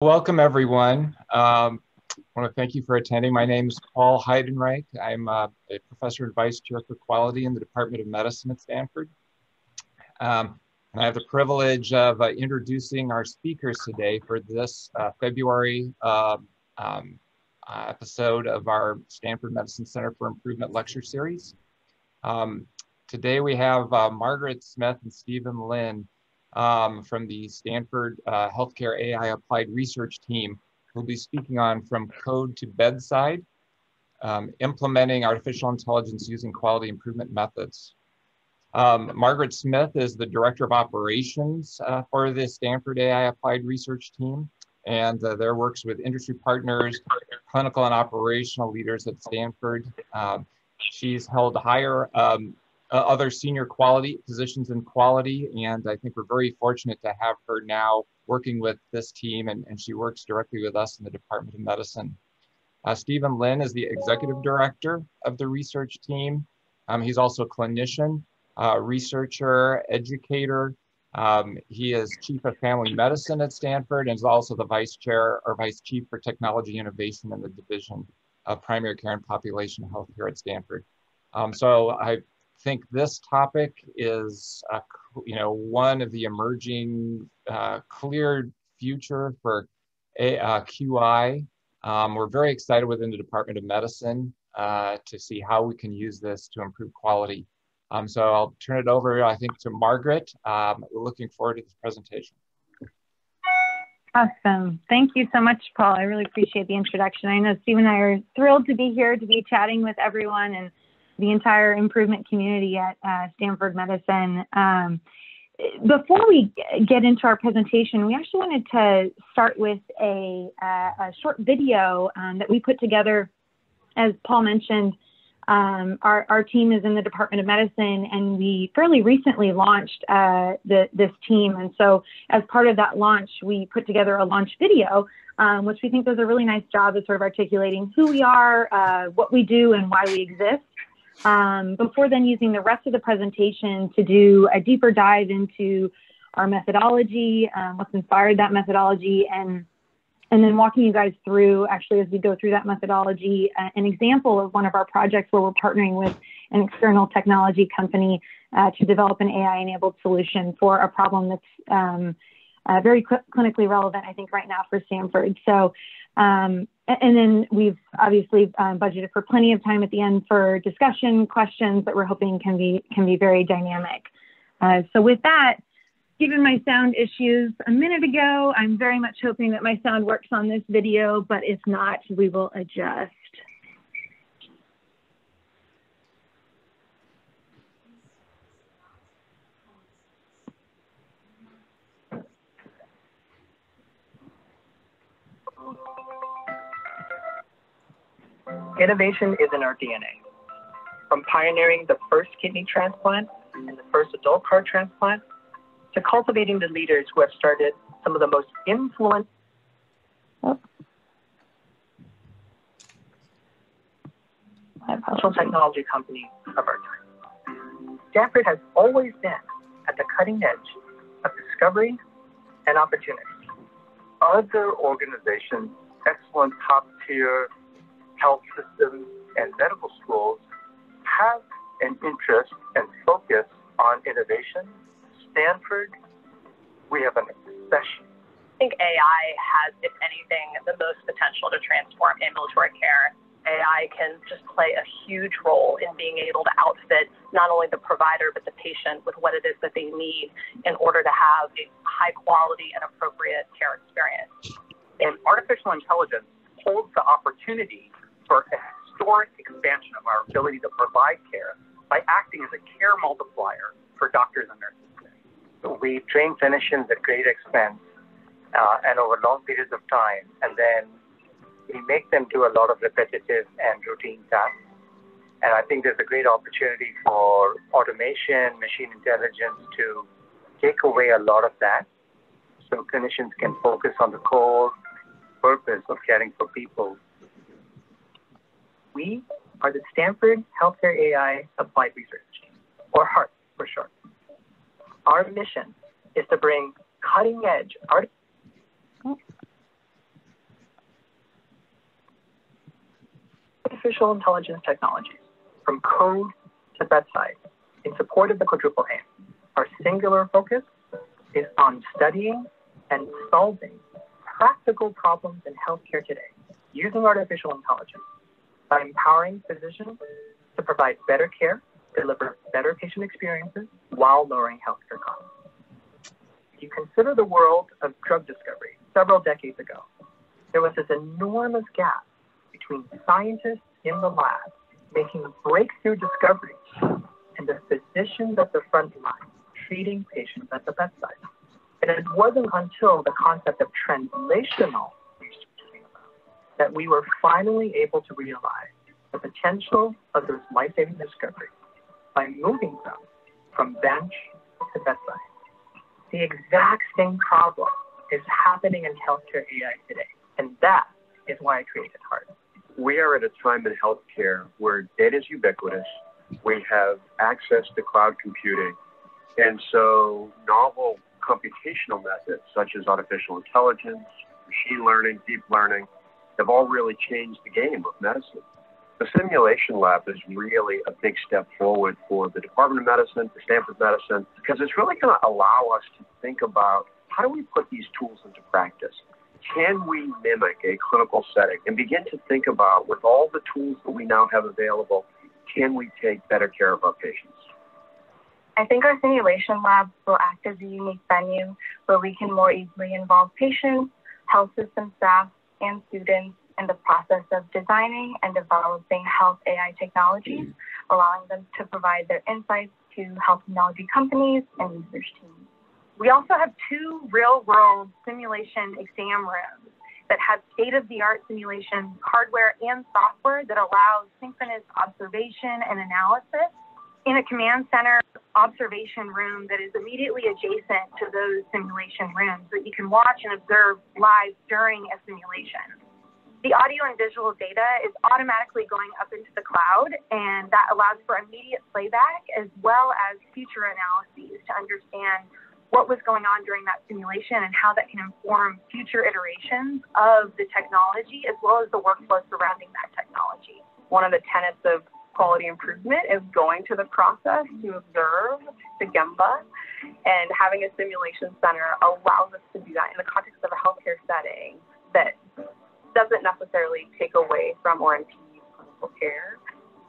Welcome, everyone. Um, I want to thank you for attending. My name is Paul Heidenreich. I'm uh, a professor and vice chair for quality in the Department of Medicine at Stanford. Um, and I have the privilege of uh, introducing our speakers today for this uh, February um, um episode of our Stanford Medicine Center for Improvement lecture series. Um, today we have uh, Margaret Smith and Steven Lin um, from the Stanford uh, Healthcare AI Applied Research Team who'll be speaking on From Code to Bedside, um, implementing artificial intelligence using quality improvement methods. Um, Margaret Smith is the Director of Operations uh, for the Stanford AI Applied Research Team, and uh, there works with industry partners, clinical and operational leaders at Stanford. Um, she's held higher um, uh, other senior quality positions in quality. And I think we're very fortunate to have her now working with this team and, and she works directly with us in the Department of Medicine. Uh, Steven Lin is the executive director of the research team. Um, he's also a clinician, uh, researcher, educator. Um, he is chief of family medicine at Stanford and is also the vice chair or vice chief for technology innovation in the division of primary care and population health here at Stanford. Um, so I think this topic is, uh, you know, one of the emerging uh, clear future for a, uh, QI. Um, we're very excited within the Department of Medicine uh, to see how we can use this to improve quality. Um, so I'll turn it over, I think, to Margaret. Um, we're looking forward to this presentation. Awesome. Thank you so much, Paul. I really appreciate the introduction. I know Steve and I are thrilled to be here to be chatting with everyone and the entire improvement community at uh, Stanford Medicine. Um, before we get into our presentation, we actually wanted to start with a, uh, a short video um, that we put together. As Paul mentioned, um, our, our, team is in the Department of Medicine, and we fairly recently launched uh, the, this team. And so, as part of that launch, we put together a launch video, um, which we think does a really nice job of sort of articulating who we are, uh, what we do, and why we exist um, before then using the rest of the presentation to do a deeper dive into our methodology, um, what's inspired that methodology, and and then walking you guys through, actually, as we go through that methodology, uh, an example of one of our projects where we're partnering with an external technology company uh, to develop an AI-enabled solution for a problem that's um, uh, very cl clinically relevant, I think, right now for Stanford. So um, and then we've obviously um, budgeted for plenty of time at the end for discussion questions that we're hoping can be can be very dynamic. Uh, so with that, given my sound issues a minute ago, I'm very much hoping that my sound works on this video, but if not, we will adjust. Innovation is in our DNA. From pioneering the first kidney transplant and the first adult heart transplant, to cultivating the leaders who have started some of the most influential oh. technology companies of our time. Stanford has always been at the cutting edge of discovery and opportunity. Other organizations, excellent top tier health systems, and medical schools have an interest and focus on innovation. Stanford, we have an obsession. I think AI has, if anything, the most potential to transform ambulatory care. AI can just play a huge role in being able to outfit not only the provider but the patient with what it is that they need in order to have a high quality and appropriate care experience. And artificial intelligence holds the opportunity for a historic expansion of our ability to provide care by acting as a care multiplier for doctors and nurses. We train clinicians at great expense uh, and over long periods of time, and then we make them do a lot of repetitive and routine tasks. And I think there's a great opportunity for automation, machine intelligence to take away a lot of that so clinicians can focus on the core purpose of caring for people we are the Stanford Healthcare AI Applied Research Team, or HART for short. Our mission is to bring cutting edge art. Artificial intelligence technologies from code to bedside in support of the quadruple aim. Our singular focus is on studying and solving practical problems in healthcare today using artificial intelligence by empowering physicians to provide better care, deliver better patient experiences while lowering healthcare costs. If you consider the world of drug discovery several decades ago, there was this enormous gap between scientists in the lab making breakthrough discoveries and the physicians at the front line treating patients at the bedside. And it wasn't until the concept of translational that we were finally able to realize the potential of those life-saving discoveries by moving them from bench to bedside. The exact same problem is happening in healthcare AI today, and that is why I created HEART. We are at a time in healthcare where data is ubiquitous. We have access to cloud computing. And so novel computational methods such as artificial intelligence, machine learning, deep learning have all really changed the game of medicine. The simulation lab is really a big step forward for the Department of Medicine, for Stanford Medicine, because it's really going to allow us to think about how do we put these tools into practice? Can we mimic a clinical setting and begin to think about, with all the tools that we now have available, can we take better care of our patients? I think our simulation labs will act as a unique venue where we can more easily involve patients, health system staff, and students in the process of designing and developing health AI technologies, allowing them to provide their insights to health technology companies and research teams. We also have two real world simulation exam rooms that have state of the art simulation hardware and software that allows synchronous observation and analysis in a command center observation room that is immediately adjacent to those simulation rooms that you can watch and observe live during a simulation. The audio and visual data is automatically going up into the cloud, and that allows for immediate playback as well as future analyses to understand what was going on during that simulation and how that can inform future iterations of the technology as well as the workflow surrounding that technology. One of the tenets of quality improvement is going to the process to observe the Gemba and having a simulation center allows us to do that in the context of a healthcare setting that doesn't necessarily take away from or impede clinical care.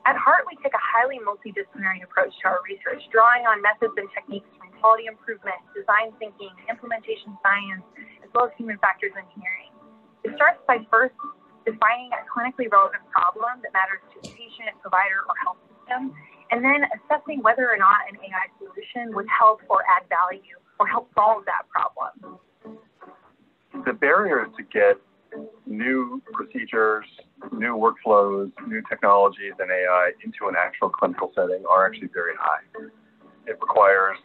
At Heart, we take a highly multidisciplinary approach to our research, drawing on methods and techniques from quality improvement, design thinking, implementation science, as well as human factors engineering. It starts by first defining a clinically relevant problem that matters to the patient, provider, or health system, and then assessing whether or not an AI solution would help or add value or help solve that problem. The barriers to get new procedures, new workflows, new technologies, and AI into an actual clinical setting are actually very high. It requires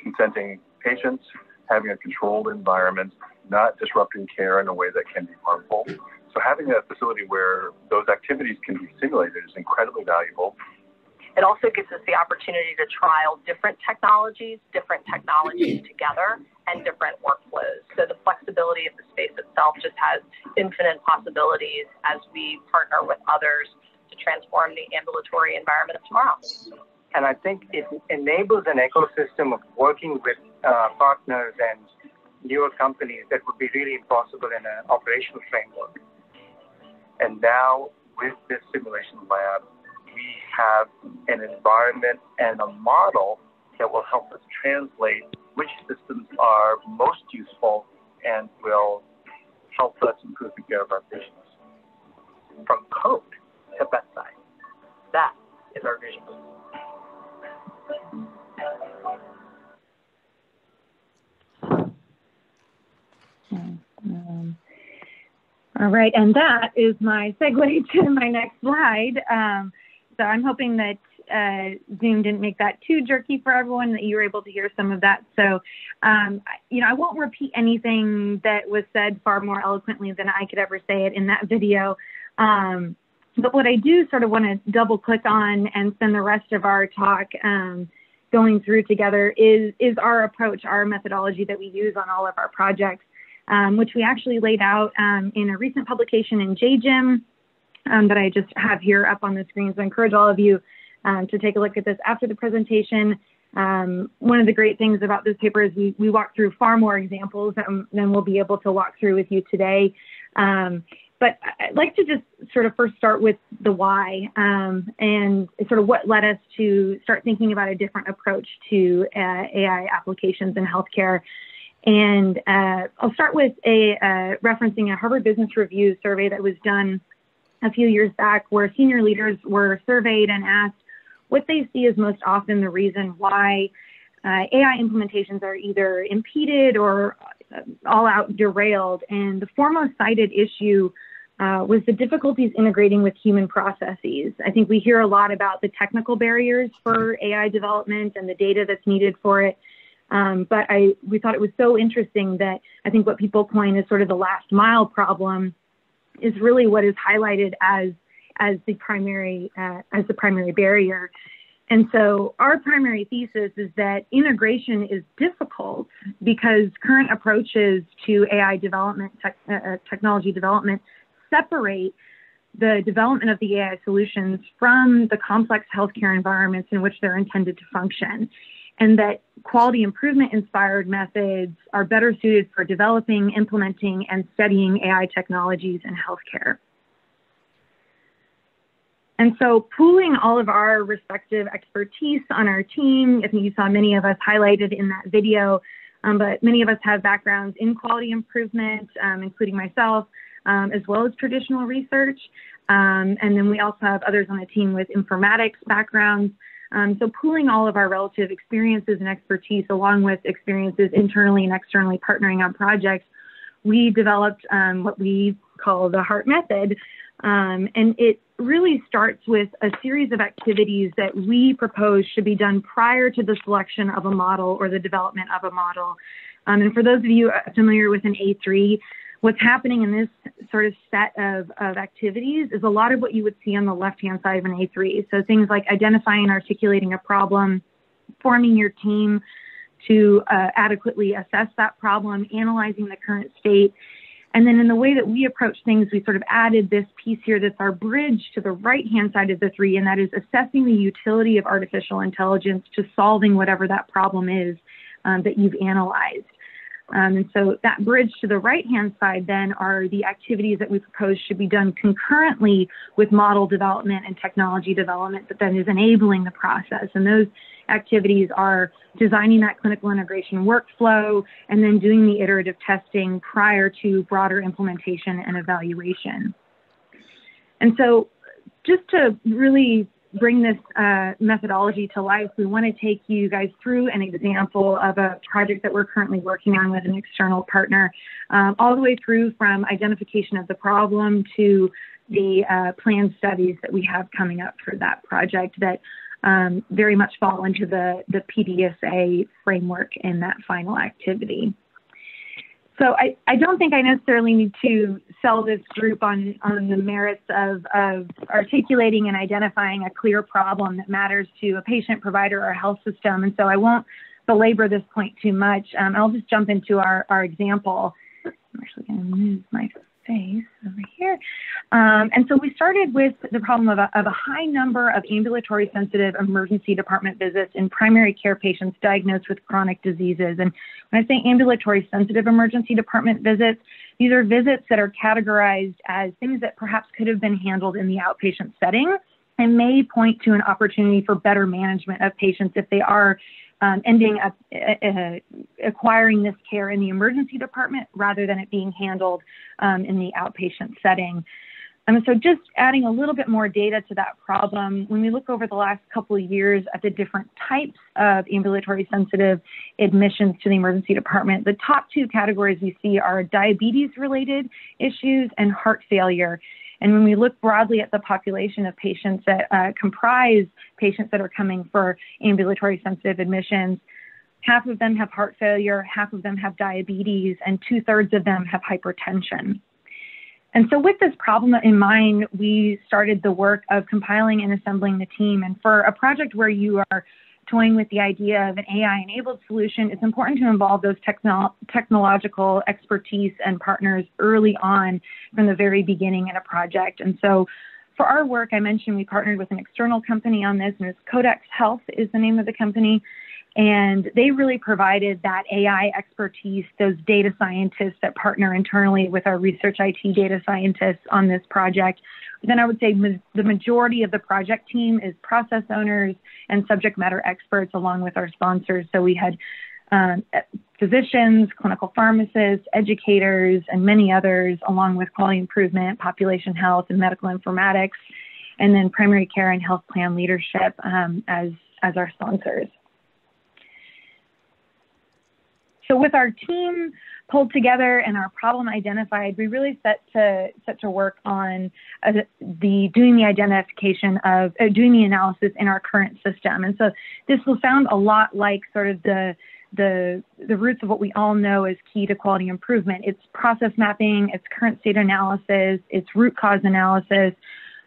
consenting patients, having a controlled environment, not disrupting care in a way that can be harmful, so having a facility where those activities can be simulated is incredibly valuable. It also gives us the opportunity to trial different technologies, different technologies together, and different workflows. So the flexibility of the space itself just has infinite possibilities as we partner with others to transform the ambulatory environment of tomorrow. And I think it enables an ecosystem of working with uh, partners and newer companies that would be really impossible in an operational framework. And now with this simulation lab, we have an environment and a model that will help us translate which systems are most useful and will help us improve the care of our patients. From code to bedside. That is our vision. Um, all right, and that is my segue to my next slide. Um, so I'm hoping that uh, Zoom didn't make that too jerky for everyone, that you were able to hear some of that. So, um, you know, I won't repeat anything that was said far more eloquently than I could ever say it in that video. Um, but what I do sort of want to double click on and spend the rest of our talk um, going through together is, is our approach, our methodology that we use on all of our projects um, which we actually laid out um, in a recent publication in JGIM um, that I just have here up on the screen. So I encourage all of you um, to take a look at this after the presentation. Um, one of the great things about this paper is we, we walk through far more examples than, than we'll be able to walk through with you today. Um, but I'd like to just sort of first start with the why and sort of what led us to start thinking about a different approach to uh, AI applications in healthcare. And uh, I'll start with a uh, referencing a Harvard Business Review survey that was done a few years back where senior leaders were surveyed and asked what they see as most often the reason why uh, AI implementations are either impeded or uh, all out derailed. And the foremost cited issue uh, was the difficulties integrating with human processes. I think we hear a lot about the technical barriers for AI development and the data that's needed for it. Um, but I, we thought it was so interesting that I think what people coin as sort of the last mile problem is really what is highlighted as as the primary uh, as the primary barrier. And so our primary thesis is that integration is difficult because current approaches to AI development, uh, uh, technology development, separate the development of the AI solutions from the complex healthcare environments in which they're intended to function. And that quality improvement inspired methods are better suited for developing, implementing, and studying AI technologies in healthcare. And so pooling all of our respective expertise on our team, I think you saw many of us highlighted in that video, um, but many of us have backgrounds in quality improvement, um, including myself, um, as well as traditional research. Um, and then we also have others on the team with informatics backgrounds. Um, so pooling all of our relative experiences and expertise along with experiences internally and externally partnering on projects, we developed um, what we call the HEART method. Um, and it really starts with a series of activities that we propose should be done prior to the selection of a model or the development of a model. Um, and for those of you familiar with an A3, what's happening in this sort of set of, of activities is a lot of what you would see on the left-hand side of an A3. So things like identifying and articulating a problem, forming your team to uh, adequately assess that problem, analyzing the current state, and then in the way that we approach things, we sort of added this piece here that's our bridge to the right hand side of the three, and that is assessing the utility of artificial intelligence to solving whatever that problem is um, that you've analyzed. Um, and so that bridge to the right hand side then are the activities that we propose should be done concurrently with model development and technology development that then is enabling the process. And those activities are designing that clinical integration workflow and then doing the iterative testing prior to broader implementation and evaluation. And so just to really bring this uh, methodology to life, we want to take you guys through an example of a project that we're currently working on with an external partner, um, all the way through from identification of the problem to the uh, planned studies that we have coming up for that project that um, very much fall into the, the PDSA framework in that final activity. So I, I don't think I necessarily need to sell this group on, on the merits of, of articulating and identifying a clear problem that matters to a patient, provider, or health system. And so I won't belabor this point too much. Um, I'll just jump into our, our example. I'm actually going to move my face over here. Um, and so we started with the problem of a, of a high number of ambulatory sensitive emergency department visits in primary care patients diagnosed with chronic diseases. And when I say ambulatory sensitive emergency department visits, these are visits that are categorized as things that perhaps could have been handled in the outpatient setting and may point to an opportunity for better management of patients if they are um, ending up uh, uh, acquiring this care in the emergency department rather than it being handled um, in the outpatient setting. Um, so just adding a little bit more data to that problem, when we look over the last couple of years at the different types of ambulatory sensitive admissions to the emergency department, the top two categories we see are diabetes related issues and heart failure. And when we look broadly at the population of patients that uh, comprise patients that are coming for ambulatory sensitive admissions, half of them have heart failure, half of them have diabetes, and two thirds of them have hypertension. And so, with this problem in mind, we started the work of compiling and assembling the team. And for a project where you are toying with the idea of an AI-enabled solution, it's important to involve those techno technological expertise and partners early on from the very beginning in a project. And so for our work, I mentioned we partnered with an external company on this, and it's Codex Health is the name of the company. And they really provided that AI expertise, those data scientists that partner internally with our research IT data scientists on this project. Then I would say the majority of the project team is process owners and subject matter experts along with our sponsors. So we had um, physicians, clinical pharmacists, educators, and many others, along with quality improvement, population health, and medical informatics, and then primary care and health plan leadership um, as, as our sponsors. So with our team pulled together and our problem identified, we really set to set to work on uh, the doing the identification of uh, doing the analysis in our current system. And so this will sound a lot like sort of the the the roots of what we all know is key to quality improvement. It's process mapping, it's current state analysis, it's root cause analysis,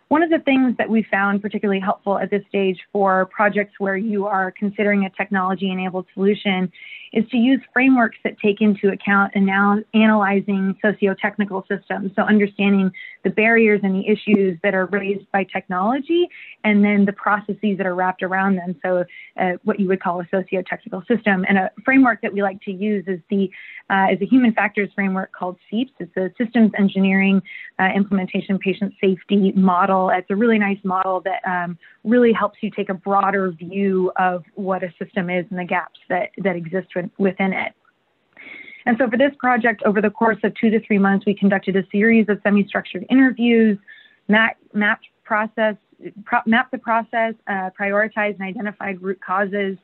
one of the things that we found particularly helpful at this stage for projects where you are considering a technology enabled solution is to use frameworks that take into account anal- analyzing socio-technical systems. So understanding the barriers and the issues that are raised by technology and then the processes that are wrapped around them. So uh, what you would call a socio-technical system. And a framework that we like to use is the uh, is a human factors framework called SEIPS. It's a systems engineering uh, implementation patient safety model. It's a really nice model that um, really helps you take a broader view of what a system is and the gaps that, that exist within it. And so for this project, over the course of two to three months, we conducted a series of semi-structured interviews, map, mapped process, pro, mapped the process, uh, prioritized and identified root causes.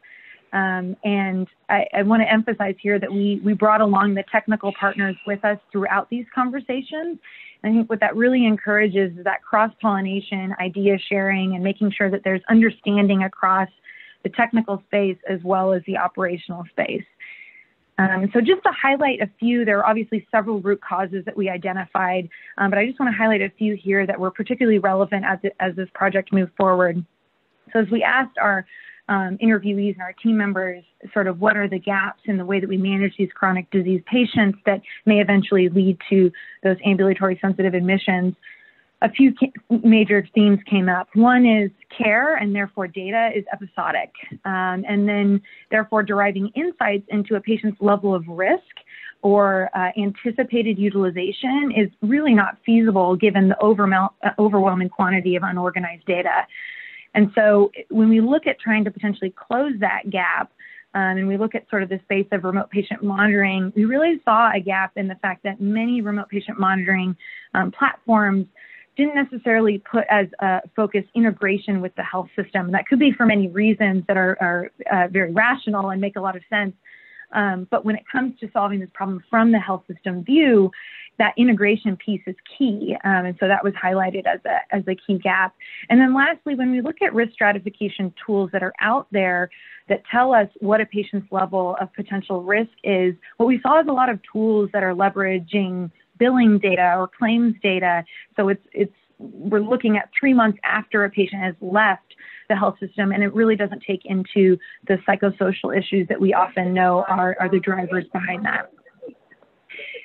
Um, and I, I want to emphasize here that we, we brought along the technical partners with us throughout these conversations. And I think what that really encourages is that cross-pollination, idea sharing, and making sure that there's understanding across the technical space as well as the operational space. Um, so just to highlight a few, there are obviously several root causes that we identified, um, but I just want to highlight a few here that were particularly relevant as, it, as this project moved forward. So as we asked our um, interviewees and our team members sort of what are the gaps in the way that we manage these chronic disease patients that may eventually lead to those ambulatory sensitive admissions, a few major themes came up. One is care and therefore data is episodic, um, and then therefore deriving insights into a patient's level of risk or uh, anticipated utilization is really not feasible given the uh, overwhelming quantity of unorganized data. And so when we look at trying to potentially close that gap, um, and we look at sort of the space of remote patient monitoring, we really saw a gap in the fact that many remote patient monitoring um, platforms didn't necessarily put as a focus integration with the health system. That could be for many reasons that are, are uh, very rational and make a lot of sense. Um, but when it comes to solving this problem from the health system view, that integration piece is key. Um, and so that was highlighted as a, as a key gap. And then lastly, when we look at risk stratification tools that are out there that tell us what a patient's level of potential risk is, what we saw is a lot of tools that are leveraging billing data or claims data. So it's, it's, we're looking at three months after a patient has left the health system, and it really doesn't take into the psychosocial issues that we often know are, are the drivers behind that.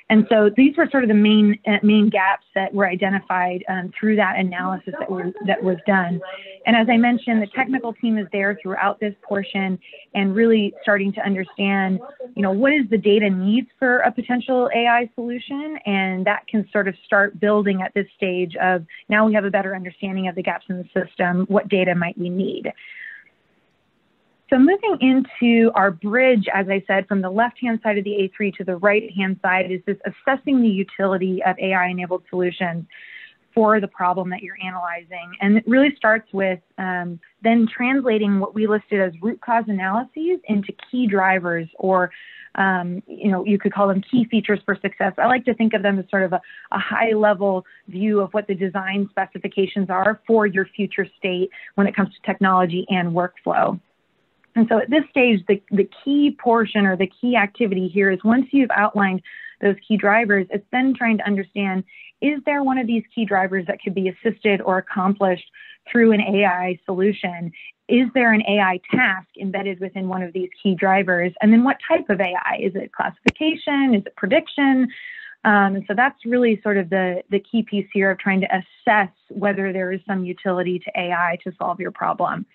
And so these were sort of the main uh, main gaps that were identified um, through that analysis that were that was done. And as I mentioned, the technical team is there throughout this portion and really starting to understand, you know, what is the data needs for a potential AI solution, and that can sort of start building at this stage of now we have a better understanding of the gaps in the system. What data might we need? So moving into our bridge, as I said, from the left-hand side of the A3 to the right-hand side is this assessing the utility of AI-enabled solutions for the problem that you're analyzing. And it really starts with um, then translating what we listed as root cause analyses into key drivers or um, you know, you could call them key features for success. I like to think of them as sort of a, a high level view of what the design specifications are for your future state when it comes to technology and workflow. And so at this stage, the, the key portion or the key activity here is once you've outlined those key drivers, it's then trying to understand, is there one of these key drivers that could be assisted or accomplished through an AI solution? is there an AI task embedded within one of these key drivers? And then what type of AI? Is it classification? Is it prediction? Um, and so that's really sort of the, the key piece here of trying to assess whether there is some utility to AI to solve your problem.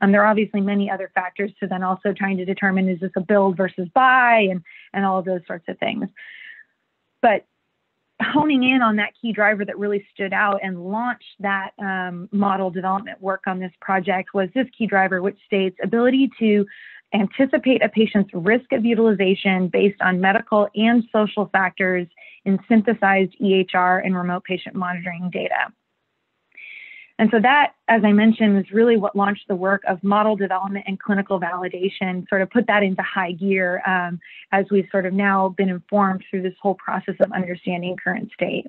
Um, there are obviously many other factors to then also trying to determine is this a build versus buy and, and all of those sorts of things. But honing in on that key driver that really stood out and launched that um, model development work on this project was this key driver, which states ability to anticipate a patient's risk of utilization based on medical and social factors in synthesized EHR and remote patient monitoring data. And so that, as I mentioned, was really what launched the work of model development and clinical validation, sort of put that into high gear um, as we've sort of now been informed through this whole process of understanding current state.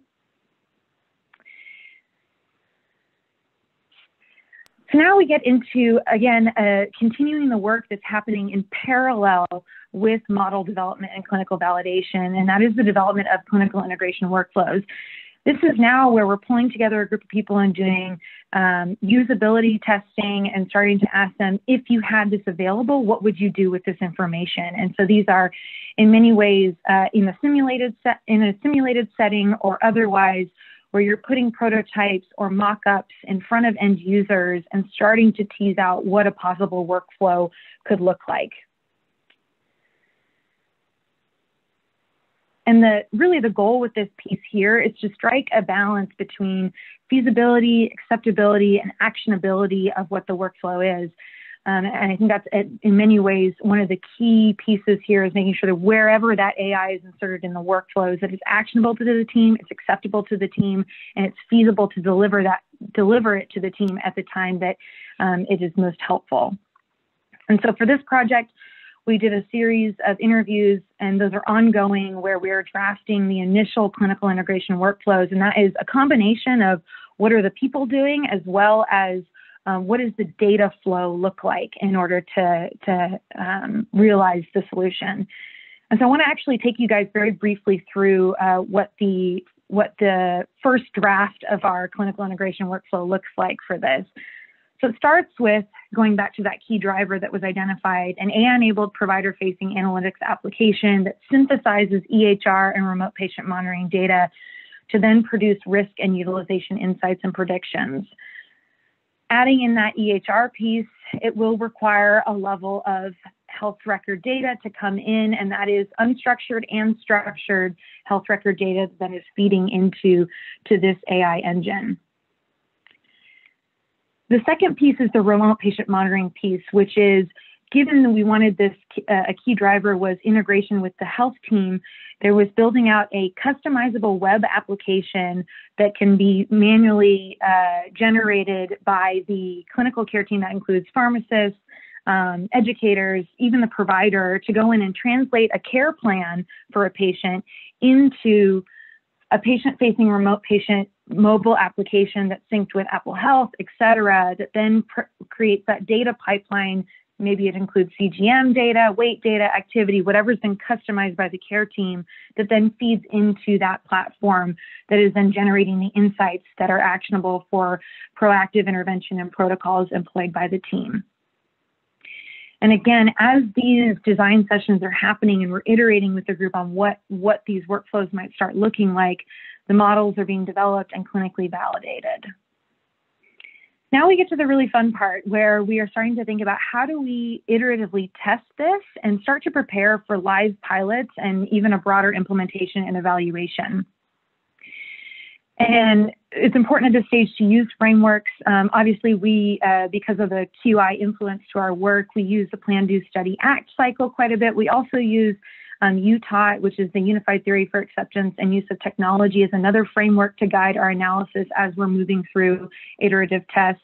So now we get into, again, uh, continuing the work that's happening in parallel with model development and clinical validation, and that is the development of clinical integration workflows. This is now where we're pulling together a group of people and doing um, usability testing and starting to ask them, if you had this available, what would you do with this information? And so these are, in many ways, uh, in a simulated set, in a simulated setting or otherwise, where you're putting prototypes or mock-ups in front of end users and starting to tease out what a possible workflow could look like. And the really the goal with this piece here is to strike a balance between feasibility, acceptability, and actionability of what the workflow is. Um, and I think that's in many ways one of the key pieces here is making sure that wherever that AI is inserted in the workflows, that it's actionable to the team, it's acceptable to the team, and it's feasible to deliver that deliver it to the team at the time that um, it is most helpful. And so for this project, we did a series of interviews, and those are ongoing, where we're drafting the initial clinical integration workflows. And that is a combination of what are the people doing, as well as um, what does the data flow look like in order to, to um, realize the solution. And so I want to actually take you guys very briefly through uh, what the what the first draft of our clinical integration workflow looks like for this. So it starts with going back to that key driver that was identified, an AI-enabled provider-facing analytics application that synthesizes EHR and remote patient monitoring data to then produce risk and utilization insights and predictions. Adding in that EHR piece, it will require a level of health record data to come in, and that is unstructured and structured health record data that is feeding into to this AI engine. The second piece is the remote patient monitoring piece, which is given that we wanted this, uh, a key driver was integration with the health team, there was building out a customizable web application that can be manually uh, generated by the clinical care team that includes pharmacists, um, educators, even the provider to go in and translate a care plan for a patient into a patient facing remote patient mobile application that's synced with Apple Health, et cetera, that then creates that data pipeline. Maybe it includes CGM data, weight data, activity, whatever's been customized by the care team that then feeds into that platform that is then generating the insights that are actionable for proactive intervention and protocols employed by the team. And again, as these design sessions are happening and we're iterating with the group on what, what these workflows might start looking like, the models are being developed and clinically validated. Now we get to the really fun part where we are starting to think about how do we iteratively test this and start to prepare for live pilots and even a broader implementation and evaluation. And it's important at this stage to use frameworks. Um, obviously, we, uh, because of the QI influence to our work, we use the Plan, Do, Study, Act cycle quite a bit. We also use um, UTAUT, which is the Unified Theory for Acceptance and Use of Technology, is another framework to guide our analysis as we're moving through iterative tests.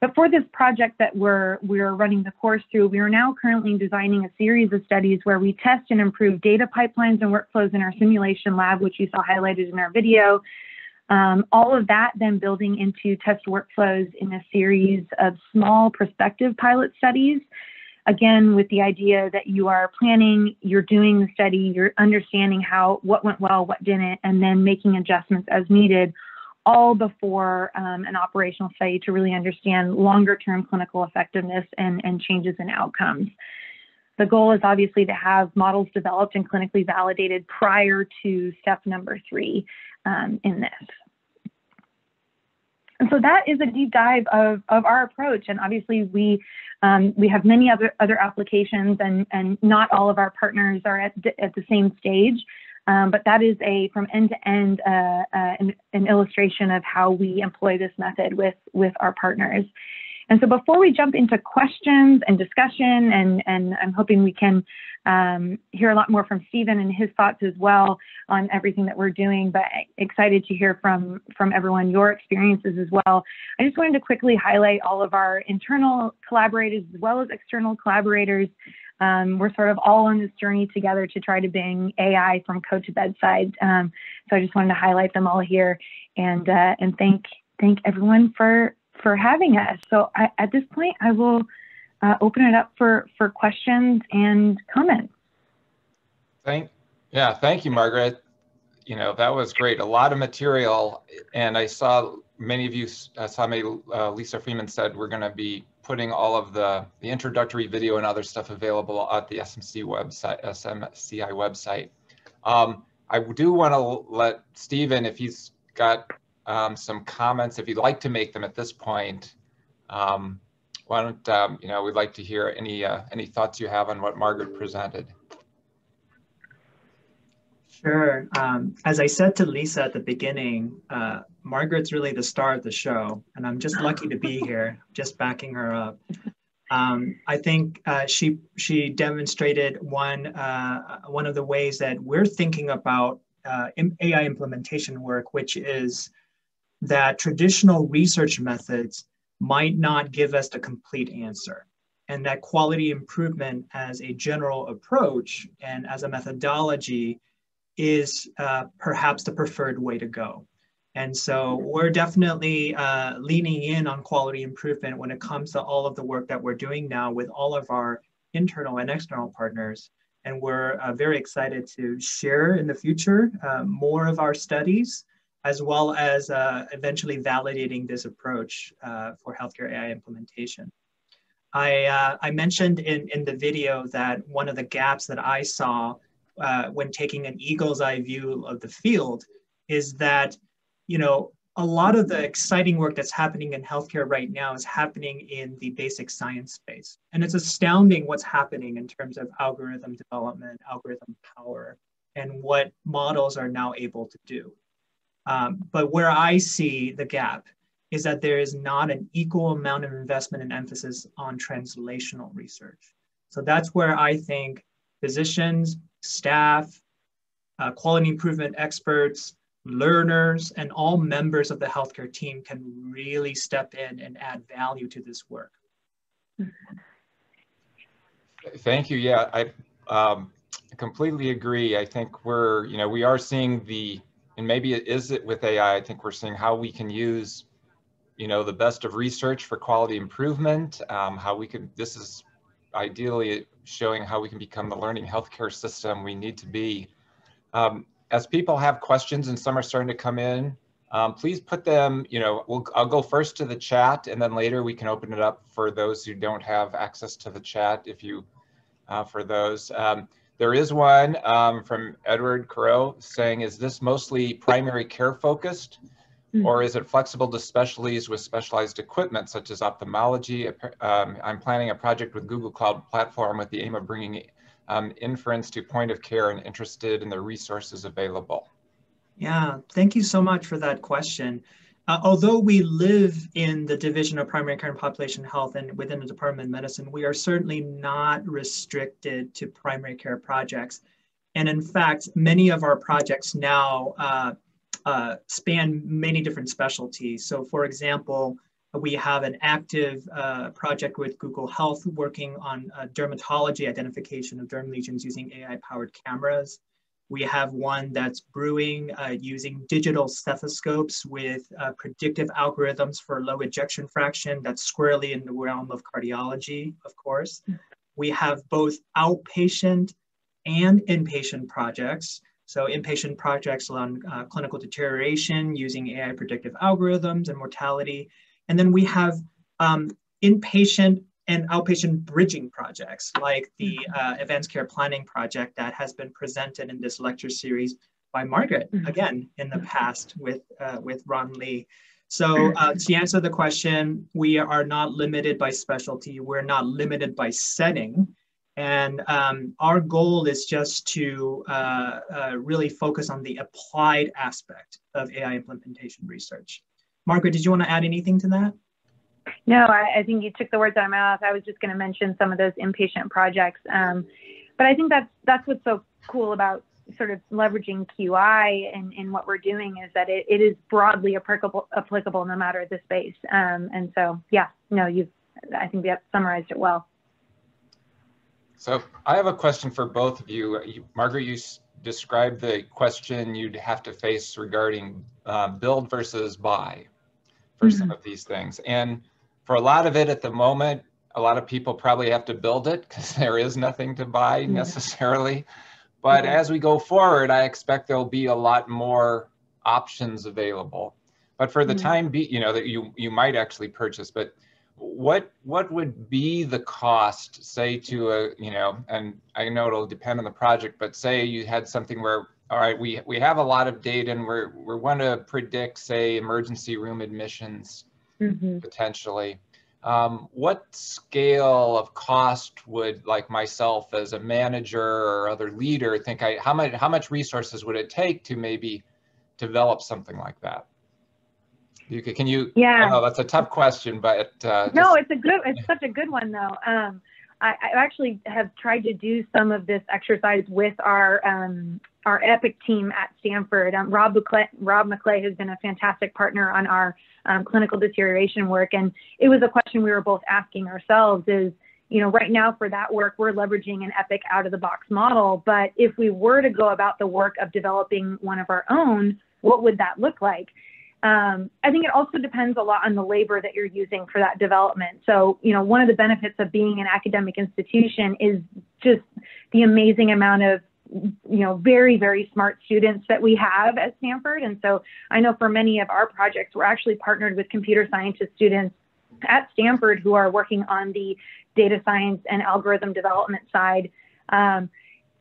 But for this project that we're, we're running the course through, we are now currently designing a series of studies where we test and improve data pipelines and workflows in our simulation lab, which you saw highlighted in our video. Um, all of that then building into test workflows in a series of small prospective pilot studies again with the idea that you are planning you're doing the study you're understanding how what went well what didn't and then making adjustments as needed all before um, an operational study to really understand longer term clinical effectiveness and, and changes in outcomes. The goal is obviously to have models developed and clinically validated prior to step number three um, in this. And so that is a deep dive of, of our approach. And obviously we um, we have many other, other applications and, and not all of our partners are at, at the same stage. Um, but that is a from end to end uh, uh, an, an, illustration of how we employ this method with with our partners. And so before we jump into questions and discussion, and, and I'm hoping we can um, hear a lot more from Steven and his thoughts as well on everything that we're doing, but excited to hear from, from everyone your experiences as well. I just wanted to quickly highlight all of our internal collaborators as well as external collaborators um, we're sort of all on this journey together to try to bring AI from code to bedside. Um, so I just wanted to highlight them all here and uh, and thank thank everyone for for having us. So I, at this point, I will uh, open it up for for questions and comments. Thank yeah, thank you, Margaret. You know that was great. A lot of material, and I saw many of you. Uh, saw me. Uh, Lisa Freeman said we're going to be putting all of the, the introductory video and other stuff available at the SMC website, SMCI website. Um, I do want to let Steven, if he's got um, some comments, if you'd like to make them at this point, um, why don't, um, you know, we'd like to hear any, uh, any thoughts you have on what Margaret presented. Sure. Um, as I said to Lisa at the beginning, uh, Margaret's really the star of the show, and I'm just lucky to be here, just backing her up. Um, I think uh, she she demonstrated one uh, one of the ways that we're thinking about uh, AI implementation work, which is that traditional research methods might not give us the complete answer, and that quality improvement as a general approach and as a methodology is uh, perhaps the preferred way to go. And so we're definitely uh, leaning in on quality improvement when it comes to all of the work that we're doing now with all of our internal and external partners. And we're uh, very excited to share in the future uh, more of our studies, as well as uh, eventually validating this approach uh, for healthcare AI implementation. I, uh, I mentioned in, in the video that one of the gaps that I saw when taking an eagle's eye view of the field is that you know, a lot of the exciting work that's happening in healthcare right now is happening in the basic science space. And it's astounding what's happening in terms of algorithm development, algorithm power, and what models are now able to do. Um, but where I see the gap is that there is not an equal amount of investment and emphasis on translational research. So that's where I think physicians, staff, uh, quality improvement experts, learners, and all members of the healthcare team can really step in and add value to this work. Thank you. Yeah, I um, completely agree. I think we're, you know, we are seeing the, and maybe it is it with AI, I think we're seeing how we can use, you know, the best of research for quality improvement, um, how we can, this is ideally showing how we can become the learning healthcare system we need to be. Um, as people have questions and some are starting to come in, um, please put them, you know, we'll, I'll go first to the chat and then later we can open it up for those who don't have access to the chat if you, uh, for those. Um, there is one um, from Edward Korot saying, is this mostly primary care focused hmm. or is it flexible to specialties with specialized equipment such as ophthalmology? Um, I'm planning a project with Google Cloud Platform with the aim of bringing um, inference to point of care and interested in the resources available? Yeah, thank you so much for that question. Uh, although we live in the Division of Primary Care and Population Health and within the Department of Medicine, we are certainly not restricted to primary care projects. And in fact, many of our projects now uh, uh, span many different specialties. So for example, we have an active uh, project with Google Health working on uh, dermatology identification of derm lesions using AI-powered cameras. We have one that's brewing uh, using digital stethoscopes with uh, predictive algorithms for low ejection fraction that's squarely in the realm of cardiology, of course. We have both outpatient and inpatient projects. So inpatient projects on uh, clinical deterioration using AI predictive algorithms and mortality. And then we have um, inpatient and outpatient bridging projects like the uh, advanced care planning project that has been presented in this lecture series by Margaret, mm-hmm. again, in the past with, uh, with Ron Li. So uh, to answer the question, we are not limited by specialty. We're not limited by setting. And um, our goal is just to uh, uh, really focus on the applied aspect of AI implementation research. Margaret, did you want to add anything to that? No, I, I think you took the words out of my mouth. I was just going to mention some of those inpatient projects. Um, but I think that's that's what's so cool about sort of leveraging QI and, and what we're doing is that it, it is broadly applicable applicable no matter the space. Um, and so, yeah, no, you've I think that summarized it well. So I have a question for both of you. you Margaret, you described the question you'd have to face regarding uh, build versus buy for mm -hmm. some of these things. And for a lot of it at the moment, a lot of people probably have to build it because there is nothing to buy necessarily. But as we go forward, I expect there'll be a lot more options available. But for the mm -hmm. time being, you know, that you you might actually purchase. But what what would be the cost, say, to a you know, and I know it'll depend on the project, but say you had something where all right, we we have a lot of data and we're we're going to predict, say, emergency room admissions mm-hmm. potentially. Um, what scale of cost would like myself as a manager or other leader think I how much how much resources would it take to maybe develop something like that? You can, can you? Yeah. know that's a tough question, but uh, no, it's a good. It's such a good one though. Um, I, I, actually have tried to do some of this exercise with our um, our Epic team at Stanford. Um, Rob McClay, Rob McClay has been a fantastic partner on our um, clinical deterioration work. And it was a question we were both asking ourselves is, you know, right now for that work, we're leveraging an Epic out of the box model. But if we were to go about the work of developing one of our own, what would that look like? Um, I think it also depends a lot on the labor that you're using for that development. So, you know, one of the benefits of being an academic institution is just the amazing amount of you know, very, very smart students that we have at Stanford. And so I know for many of our projects, we're actually partnered with computer scientist students at Stanford who are working on the data science and algorithm development side. Um,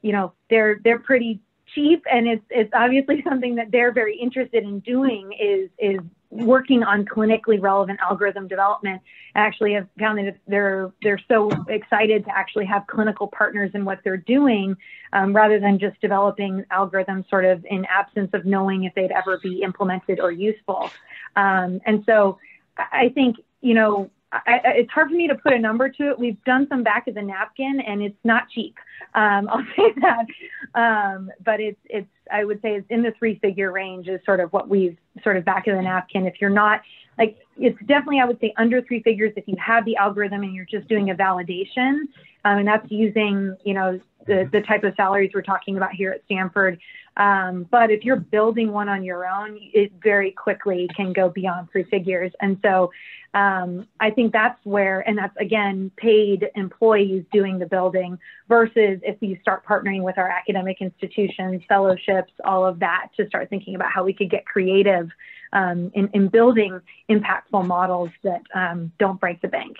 you know, they're they're pretty cheap, and it's it's obviously something that they're very interested in doing is is working on clinically relevant algorithm development. Actually have found that they're they're so excited to actually have clinical partners in what they're doing um, rather than just developing algorithms sort of in absence of knowing if they'd ever be implemented or useful. Um, and so i think you know I, it's hard for me to put a number to it. We've done some back of the napkin, and it's not cheap. Um, I'll say that, um, but it's it's I would say it's in the three figure range is sort of what we've sort of back of the napkin. If you're not like it's definitely I would say under three figures if you have the algorithm and you're just doing a validation, um, and that's using you know the the type of salaries we're talking about here at Stanford. Um, but if you're building one on your own, it very quickly can go beyond three figures. And so um, I think that's where, and that's again, paid employees doing the building versus if you start partnering with our academic institutions, fellowships, all of that to start thinking about how we could get creative um, in, in, building impactful models that um, don't break the bank.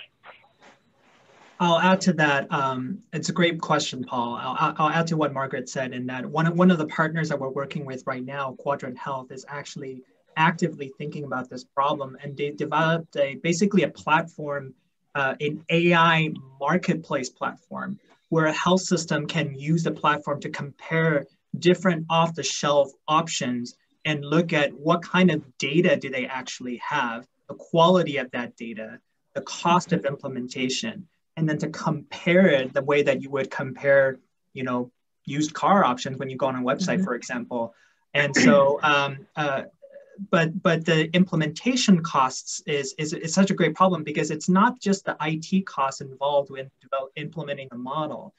I'll add to that. Um, it's a great question, Paul. I'll, I'll, add to what Margaret said in that one of, one of the partners that we're working with right now, Quadrant Health, is actually actively thinking about this problem, and they developed a basically a platform, uh, an AI marketplace platform, where a health system can use the platform to compare different off-the-shelf options and look at what kind of data do they actually have, the quality of that data, the cost of implementation and then to compare it the way that you would compare, you know, used car options when you go on a website, mm-hmm. for example. And so, um, uh, but but the implementation costs is, is is such a great problem because it's not just the IT costs involved with develop, implementing the model,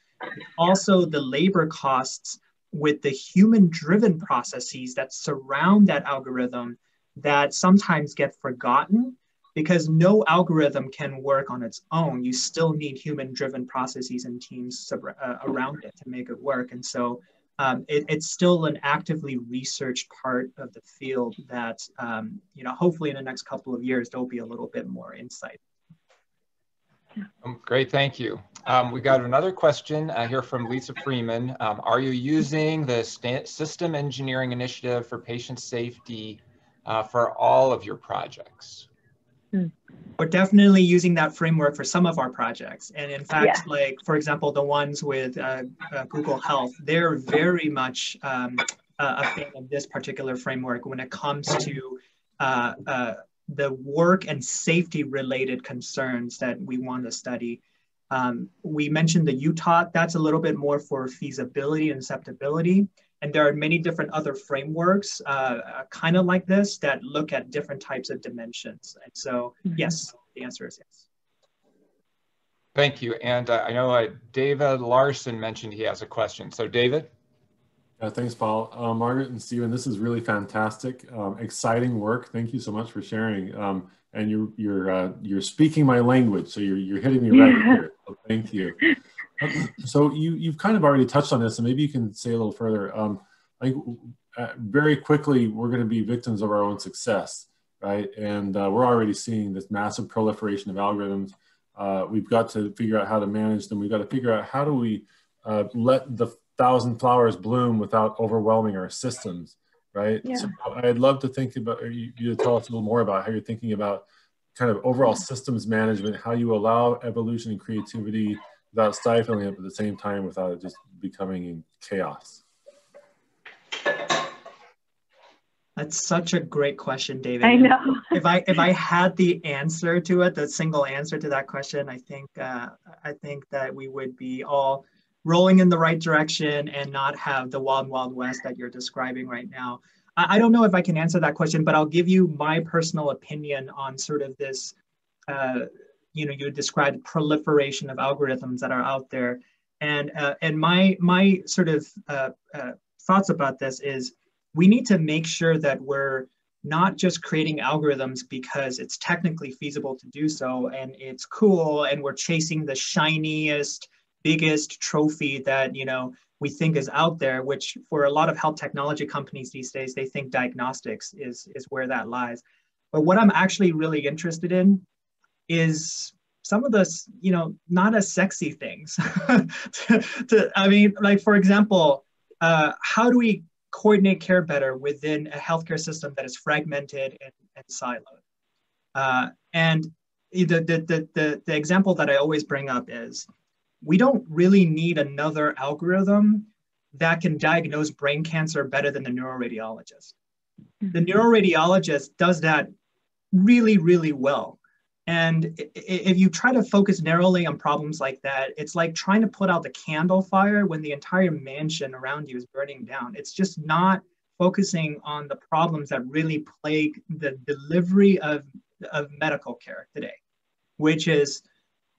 also the labor costs with the human-driven processes that surround that algorithm that sometimes get forgotten because no algorithm can work on its own. You still need human driven processes and teams uh, around it to make it work. And so um, it, it's still an actively researched part of the field that, um, you know, hopefully in the next couple of years, there'll be a little bit more insight. Um, great, thank you. Um, we got another question uh, here from Lisa Freeman. Um, are you using the system engineering initiative for patient safety uh, for all of your projects? Hmm. We're definitely using that framework for some of our projects. And in fact, yeah. like, for example, the ones with uh, uh Google Health, they're very much um, a fan of this particular framework when it comes to uh, uh, the work and safety related concerns that we want to study. Um, we mentioned the UTAUT, that's a little bit more for feasibility and acceptability. And there are many different other frameworks, uh, uh kind of like this, that look at different types of dimensions. And so, mm-hmm. yes, the answer is yes. Thank you. And uh, I know uh, David Larson mentioned he has a question. So David? Yeah, thanks, Paul. Uh, Margaret and Stephen, this is really fantastic, um, exciting work. Thank you so much for sharing. Um, and you're you're uh, you're speaking my language, so you're you're hitting me right here. So thank you. So you you've kind of already touched on this, and maybe you can say a little further. Um, I think uh, very quickly we're going to be victims of our own success, right? And uh, we're already seeing this massive proliferation of algorithms. Uh, we've got to figure out how to manage them. We've got to figure out how do we uh, let the thousand flowers bloom without overwhelming our systems, right? Yeah. So I'd love to think about you, you to tell us a little more about how you're thinking about kind of overall systems management, how you allow evolution and creativity without stifling it, but at the same time without it just becoming chaos. That's such a great question, David. I know. if I if I had the answer to it, the single answer to that question, I think uh, I think that we would be all rolling in the right direction and not have the wild, wild west that you're describing right now? I, I don't know if I can answer that question, but I'll give you my personal opinion on sort of this, uh, you know, you described proliferation of algorithms that are out there. And, uh, and my, my sort of uh, uh thoughts about this is we need to make sure that we're not just creating algorithms because it's technically feasible to do so and it's cool and we're chasing the shiniest biggest trophy that you know we think is out there which for a lot of health technology companies these days they think diagnostics is is where that lies but what i'm actually really interested in is some of the you know not as sexy things to, to, i mean like for example uh, how do we coordinate care better within a healthcare system that is fragmented and, and siloed uh, and the, the, the, the example that i always bring up is we don't really need another algorithm that can diagnose brain cancer better than the neuroradiologist. The mm-hmm. neuroradiologist does that really, really well. And if you try to focus narrowly on problems like that, it's like trying to put out the candle fire when the entire mansion around you is burning down. It's just not focusing on the problems that really plague the delivery of, of medical care today, which is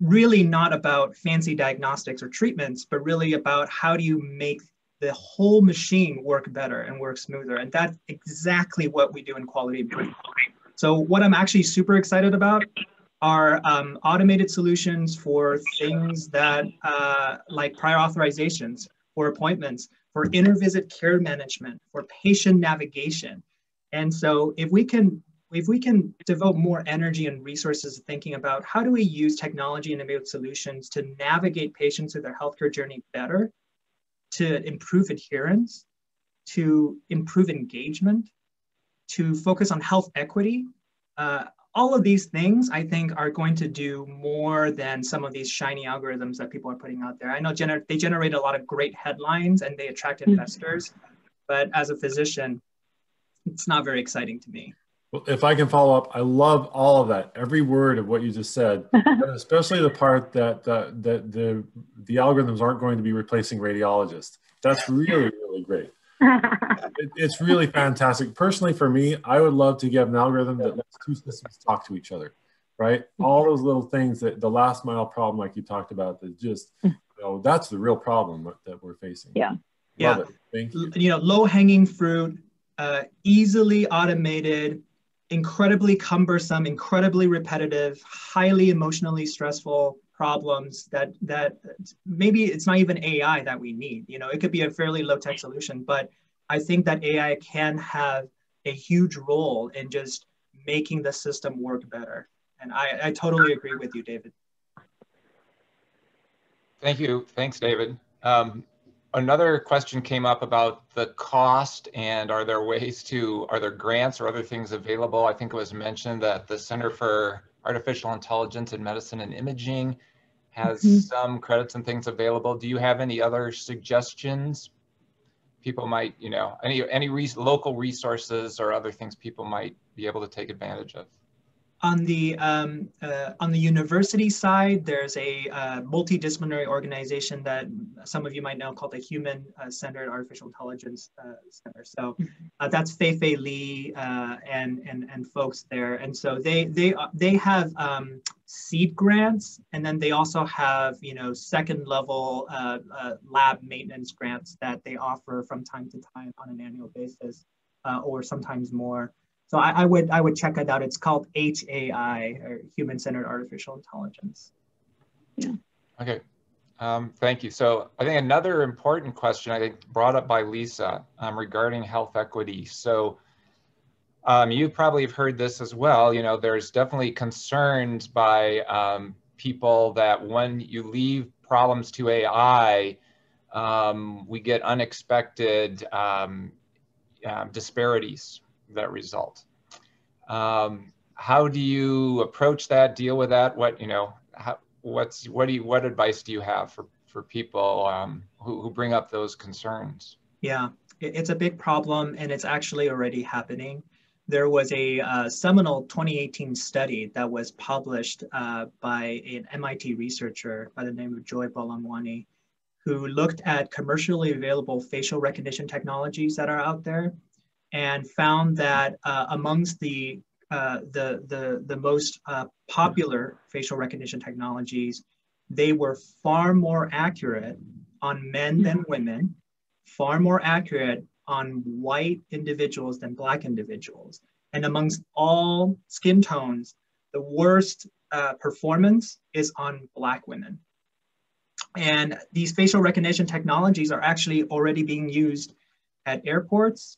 really not about fancy diagnostics or treatments, but really about how do you make the whole machine work better and work smoother. And that's exactly what we do in quality improvement. So what I'm actually super excited about are um, automated solutions for things that uh, like prior authorizations for appointments, for inter-visit care management, for patient navigation. And so if we can if we can devote more energy and resources to thinking about how do we use technology and enabled solutions to navigate patients through their healthcare journey better, to improve adherence, to improve engagement, to focus on health equity, uh, all of these things I think are going to do more than some of these shiny algorithms that people are putting out there. I know gener they generate a lot of great headlines and they attract mm-hmm. investors, but as a physician, it's not very exciting to me. Well, if I can follow up, I love all of that, every word of what you just said, especially the part that that the the algorithms aren't going to be replacing radiologists. That's really really great. It, it's really fantastic. Personally, for me, I would love to get an algorithm that lets two systems talk to each other, right? All those little things that the last mile problem, like you talked about, that just you know that's the real problem that we're facing. Yeah. Love yeah. It. Thank you. You know, low hanging fruit, uh, easily automated incredibly cumbersome, incredibly repetitive, highly emotionally stressful problems that that maybe it's not even AI that we need. You know, it could be a fairly low tech solution, but I think that AI can have a huge role in just making the system work better. And I, I totally agree with you, David. Thank you. Thanks, David. Um, another question came up about the cost and are there ways to, are there grants or other things available? I think it was mentioned that the Center for Artificial Intelligence in Medicine and Imaging has mm -hmm. some credits and things available. Do you have any other suggestions? People might, you know, any any res local resources or other things people might be able to take advantage of on the um, uh, on the university side, there's a uh, multidisciplinary organization that some of you might know called the Human uh, Centered Artificial Intelligence uh, Center. So mm-hmm. uh, that's Fei Fei Li uh, and and and folks there. And so they they they have um, seed grants, and then they also have you know second level lab maintenance grants that they offer from time to time on an annual basis, or sometimes more. So I, I, would I would check it out. It's called HAI or Human Centered Artificial Intelligence. Yeah. Okay. Um, thank you. So I think another important question I think brought up by Lisa um, regarding health equity. So um, you probably have heard this as well. You know, there's definitely concerns by um, people that when you leave problems to AI, um, we get unexpected um, disparities that result. Um, how do you approach that, deal with that? What, you know, how, what's, what do you, what advice do you have for, for people um, who, who bring up those concerns? Yeah, it's a big problem and it's actually already happening. There was a uh, seminal 2018 study that was published uh, by an MIT researcher by the name of Joy Buolamwini, who looked at commercially available facial recognition technologies that are out there and found that uh, amongst the, uh, the, the, the most uh, popular facial recognition technologies, they were far more accurate on men than women, far more accurate on white individuals than black individuals. And amongst all skin tones, the worst uh, performance is on black women. And these facial recognition technologies are actually already being used at airports,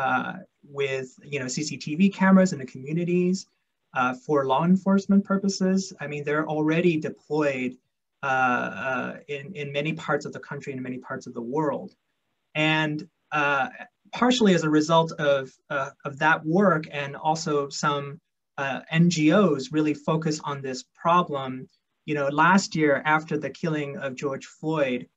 uh, with you know CCTV cameras in the communities uh, for law enforcement purposes. I mean, they're already deployed uh, uh in, in many parts of the country and many parts of the world. And uh, partially as a result of, uh, of that work and also some NGOs really focus on this problem. You know, last year after the killing of George Floyd,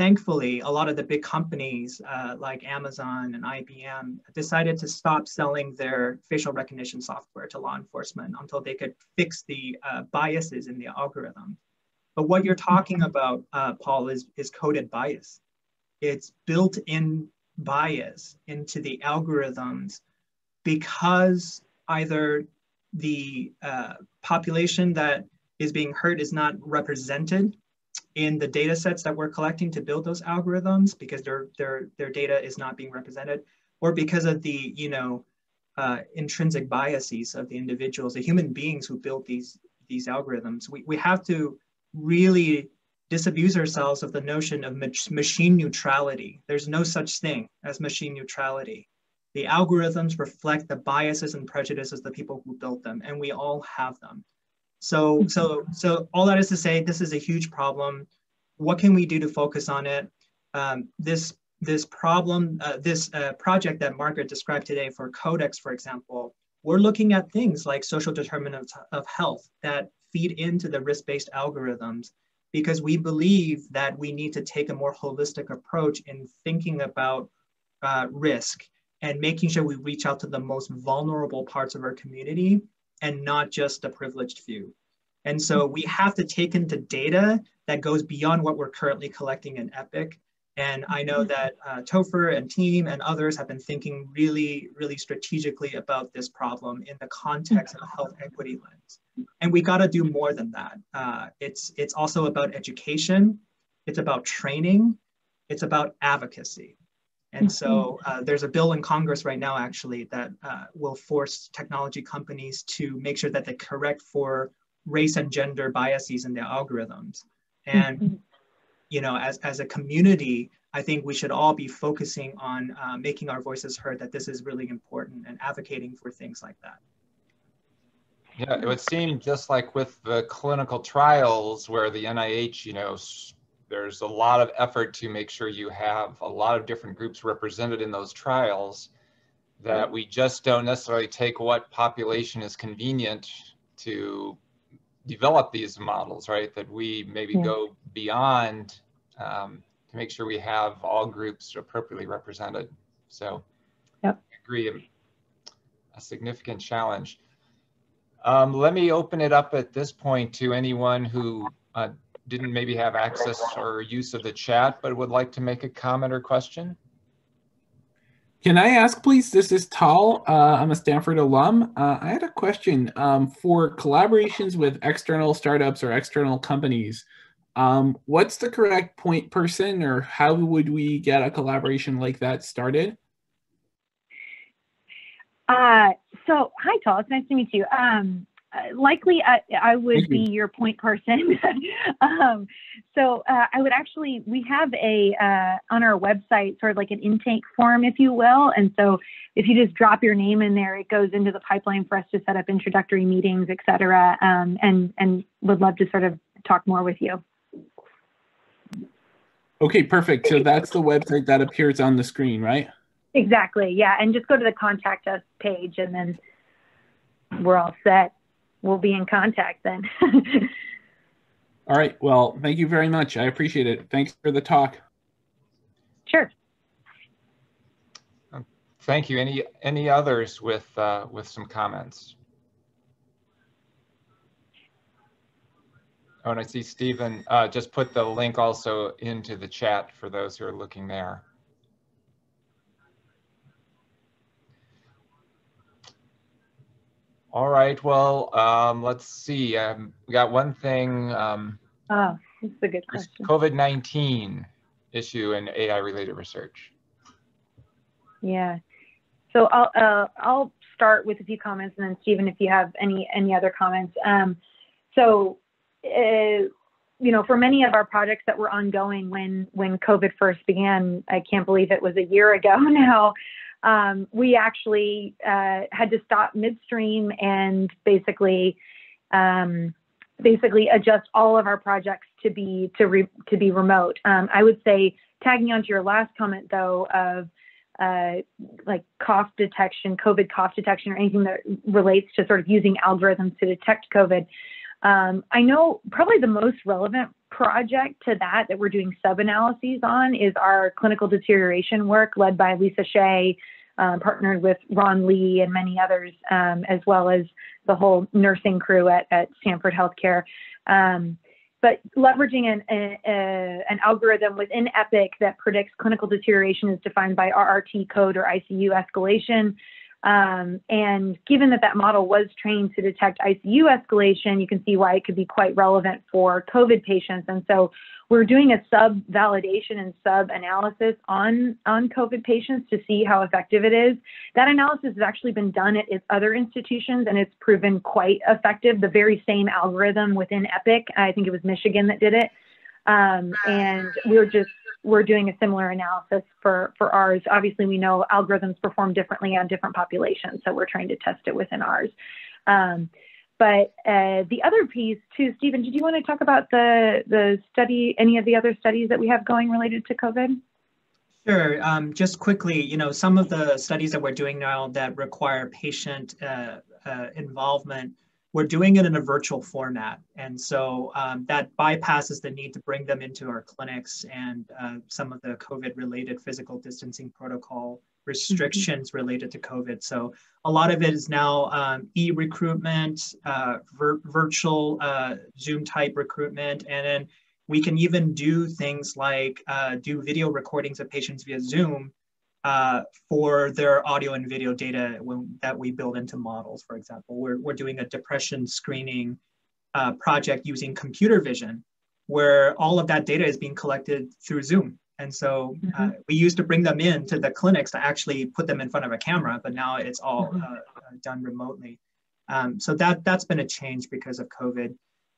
thankfully, a lot of the big companies uh, like Amazon and IBM decided to stop selling their facial recognition software to law enforcement until they could fix the uh, biases in the algorithm. But what you're talking about, uh, Paul, is, is coded bias. It's built in bias into the algorithms because either the uh, population that is being hurt is not represented in the data sets that we're collecting to build those algorithms because their, their, their data is not being represented or because of the, you know, uh, intrinsic biases of the individuals, the human beings who built these, these algorithms. We, we have to really disabuse ourselves of the notion of machine neutrality. There's no such thing as machine neutrality. The algorithms reflect the biases and prejudices of the people who built them, and we all have them. So, mm-hmm. so, so all that is to say, this is a huge problem. What can we do to focus on it? Um, this this problem, uh, this uh, project that Margaret described today for Codex, for example, we're looking at things like social determinants of health that feed into the risk-based algorithms because we believe that we need to take a more holistic approach in thinking about uh, risk and making sure we reach out to the most vulnerable parts of our community and not just a privileged few. And so we have to take into data that goes beyond what we're currently collecting in EPIC. And I know that uh, Topher and team and others have been thinking really, really strategically about this problem in the context of a health equity lens. And we got to do more than that. Uh, it's, it's also about education. It's about training. It's about advocacy. And so mm-hmm. uh, there's a bill in Congress right now, actually, that uh, will force technology companies to make sure that they correct for race and gender biases in their algorithms. And mm-hmm. you know, as as a community, I think we should all be focusing on uh, making our voices heard. That this is really important and advocating for things like that. Yeah, it would seem just like with the clinical trials where the NIH, you know, there's a lot of effort to make sure you have a lot of different groups represented in those trials that we just don't necessarily take what population is convenient to develop these models, right? That we maybe yeah. go beyond um, to make sure we have all groups appropriately represented. So yep. I agree, a significant challenge. Um, let me open it up at this point to anyone who uh, didn't maybe have access or use of the chat, but would like to make a comment or question. Can I ask, please? This is Tal. Uh, I'm a Stanford alum. Uh, I had a question um, for collaborations with external startups or external companies. Um, what's the correct point person, or how would we get a collaboration like that started? Uh, so, hi, Tal. It's nice to meet you. Um, likely I, I would be your point person. um, so uh, I would actually, we have a, uh, on our website, sort of like an intake form, if you will. And so if you just drop your name in there, it goes into the pipeline for us to set up introductory meetings, et cetera. Um, and, and would love to sort of talk more with you. Okay, perfect. So that's the website that appears on the screen, right? Exactly. Yeah. And just go to the contact us page and then we're all set we'll be in contact then. All right. Well, thank you very much. I appreciate it. Thanks for the talk. Sure. Thank you. Any any others with uh, with some comments? Oh, and I see Stephen uh, just put the link also into the chat for those who are looking there. All right. Well, um, let's see. Um, we got one thing. Um, oh, that's a good question. COVID-19 issue and AI-related research. Yeah. So I'll uh, I'll start with a few comments, and then Stephen, if you have any any other comments. Um, so, uh, you know, for many of our projects that were ongoing when when COVID first began, I can't believe it was a year ago now um, we actually uh, had to stop midstream and basically um, basically adjust all of our projects to be to re, to be remote. Um, I would say tagging on to your last comment though of uh, like cough detection, COVID cough detection, or anything that relates to sort of using algorithms to detect COVID. Um, I know probably the most relevant project to that that we're doing sub-analyses on is our clinical deterioration work led by Lisa Shieh, um, partnered with Ron Li and many others, um, as well as the whole nursing crew at, at Stanford Healthcare. Um, but leveraging an, a, a, an algorithm within Epic that predicts clinical deterioration is defined by RRT code or ICU escalation. Um, and given that that model was trained to detect ICU escalation, you can see why it could be quite relevant for COVID patients. And so we're doing a sub validation and sub analysis on, on COVID patients to see how effective it is. That analysis has actually been done at other institutions and it's proven quite effective. The very same algorithm within Epic, I think it was Michigan that did it. Um, and we we're just we're doing a similar analysis for, for ours. Obviously, we know algorithms perform differently on different populations, so we're trying to test it within ours. Um, but uh, the other piece too, Stephen, did you want to talk about the, the study, any of the other studies that we have going related to COVID? Sure. Um, just quickly, you know, some of the studies that we're doing now that require patient uh, uh, involvement we're doing it in a virtual format. And so um, that bypasses the need to bring them into our clinics and uh, some of the COVID related physical distancing protocol restrictions related to COVID. So a lot of it is now um, e-recruitment, uh, vir virtual uh, Zoom type recruitment, and then we can even do things like uh, do video recordings of patients via Zoom uh, for their audio and video data when, that we build into models, for example. We're, we're doing a depression screening uh, project using computer vision, where all of that data is being collected through Zoom. And so uh, mm-hmm. we used to bring them in to the clinics to actually put them in front of a camera, but now it's all mm-hmm. uh, uh, done remotely. Um, so that, that's been a change because of COVID.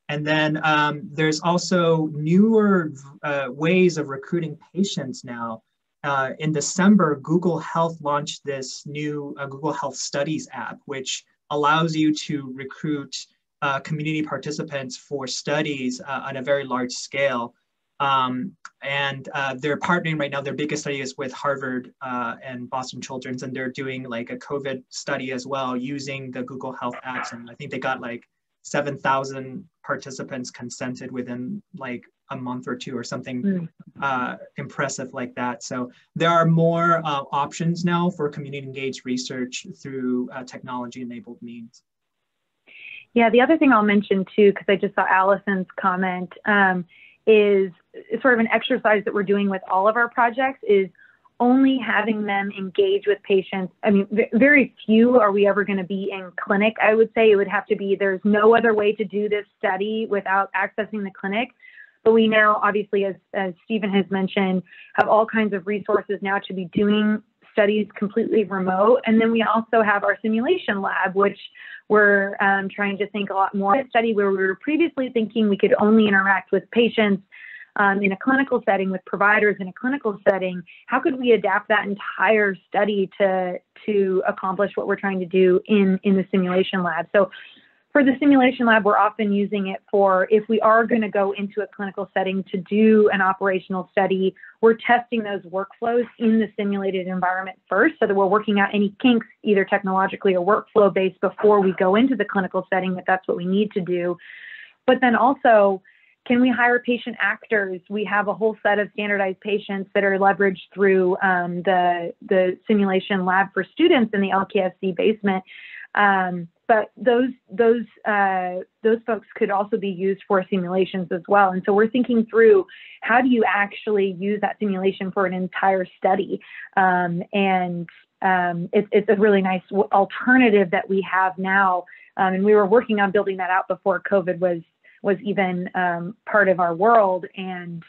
And then um, there's also newer uh, ways of recruiting patients now. Uh, in December, Google Health launched this new uh, Google Health Studies app, which allows you to recruit uh, community participants for studies uh, on a very large scale. Um, and uh, they're partnering right now. Their biggest study is with Harvard uh, and Boston Children's, and they're doing like a COVID study as well using the Google Health apps. And I think they got like 7,000 participants consented within like a month or two or something mm. uh, impressive like that. So there are more uh, options now for community engaged research through uh, technology enabled means. Yeah, the other thing I'll mention too, because I just saw Allison's comment, um, is sort of an exercise that we're doing with all of our projects is only having them engage with patients. I mean, very few are we ever going to be in clinic. I would say it would have to be there's no other way to do this study without accessing the clinic. But we now, obviously, as, as Stephen has mentioned, have all kinds of resources now to be doing studies completely remote. And then we also have our simulation lab, which we're um, trying to think a lot more. A study where we were previously thinking we could only interact with patients um, in a clinical setting with providers in a clinical setting, how could we adapt that entire study to to accomplish what we're trying to do in in the simulation lab? So for the simulation lab, we're often using it for if we are going to go into a clinical setting to do an operational study, we're testing those workflows in the simulated environment first so that we're working out any kinks, either technologically or workflow based, before we go into the clinical setting, if that's what we need to do. But then also, can we hire patient actors? We have a whole set of standardized patients that are leveraged through um, the, the simulation lab for students in the LKSC basement. Um, but those those uh, those folks could also be used for simulations as well. And so we're thinking through how do you actually use that simulation for an entire study? Um, and um, it, it's a really nice alternative that we have now. Um, and we were working on building that out before COVID was was even um, part of our world and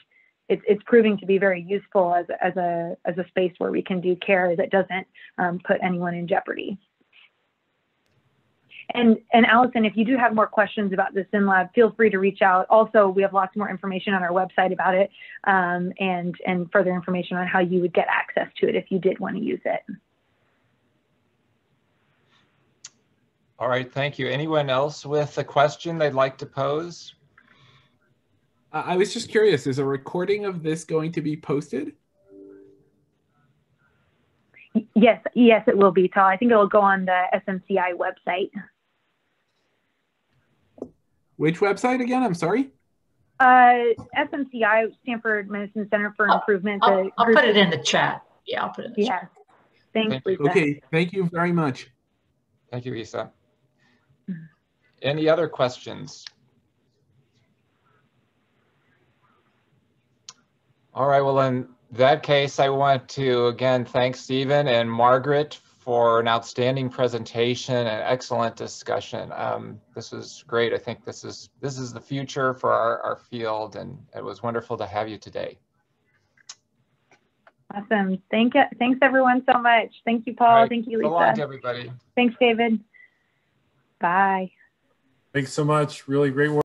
it's, it's proving to be very useful as, as a as a space where we can do care that doesn't um, put anyone in jeopardy. And, and Allison, if you do have more questions about the SimLab, feel free to reach out. Also, we have lots more information on our website about it um, and, and further information on how you would get access to it if you did want to use it. All right, thank you. Anyone else with a question they'd like to pose? I was just curious, is a recording of this going to be posted? Yes, yes, it will be, Tal. I think it'll go on the SMCI website. Which website again? I'm sorry. Uh, SMCI, Stanford Medicine Center for Improvement. I'll, I'll put it in the chat. Yeah, I'll put it in the yeah. chat. Thanks, Thank you. Lisa. Okay, thank you very much. Thank you, Isa. Any other questions? All right, well, in that case, I want to again thank Stephen and Margaret for an outstanding presentation and excellent discussion. Um, this was great. I think this is this is the future for our, our field, and it was wonderful to have you today. Awesome. Thank you. Thanks everyone so much. Thank you, Paul. Right. Thank you, So Lisa. long to everybody. Thanks, David. Bye. Thanks so much. Really great work.